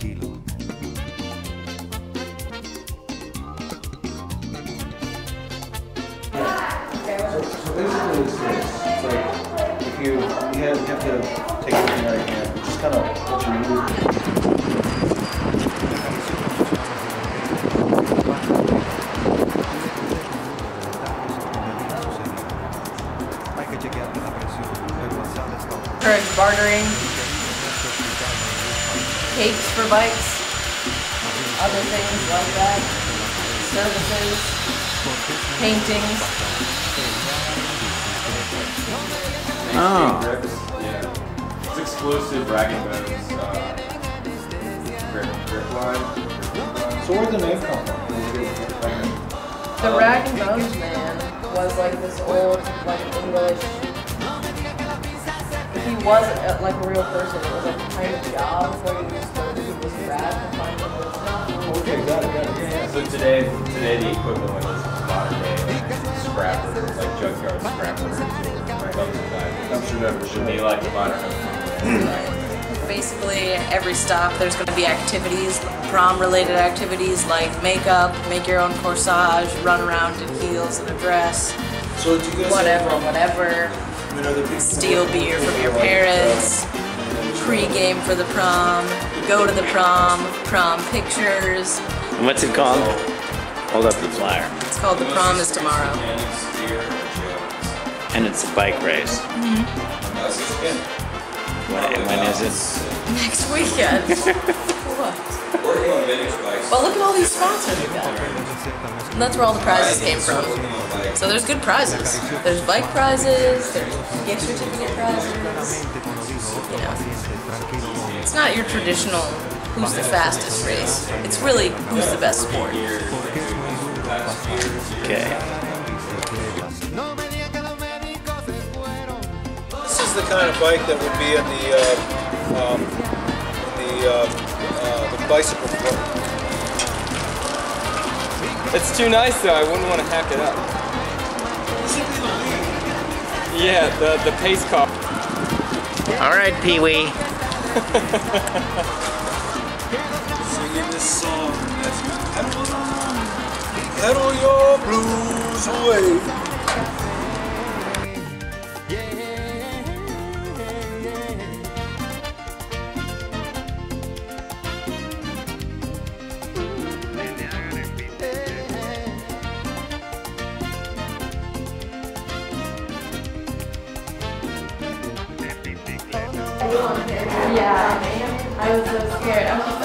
tranquilo. So, so basically it's this, it's like, if you, you have, you have to take it in your right hand, which is kind of what you use. Hay que cakes for bikes, other things like that, services, paintings. Oh. Yeah. It's exclusive Rag and Bones uh, grip, grip line. So where'd the name come from? Is it The Rag and Bones man was like this old, like English. He was uh, like a real person, it was like a kind of job where you today, today the equivalent is modern day like, scrapper, like junkyard scrapper. Dumpster diver should be like the modern. Basically, every stop there's going to be activities, prom-related activities like makeup, make your own corsage, run around in heels and a dress, So do you guys whatever, have, whatever. I mean, are there people Steal who- beer from your uh, parents, pre-game for the prom, go to the prom, prom pictures. And what's it called? Hold up the flyer. It's called The Prom is Tomorrow. And it's a bike race. Mm-hmm. When, and when is it? Next weekend. what? Well, look at all these sponsors we got. And that's where all the prizes came from. So there's good prizes. There's bike prizes, there's gift certificate prizes. You know, it's not your traditional who's the fastest race. It's really who's the best sport. Okay. This is the kind of bike that would be in the, uh, um, in the, uh, uh, the bicycle club. It's too nice though. I wouldn't want to hack it up. Yeah, the the pace car. All right, Pee Wee. Singing this song that's pedal your blues away. Yeah, I was so scared.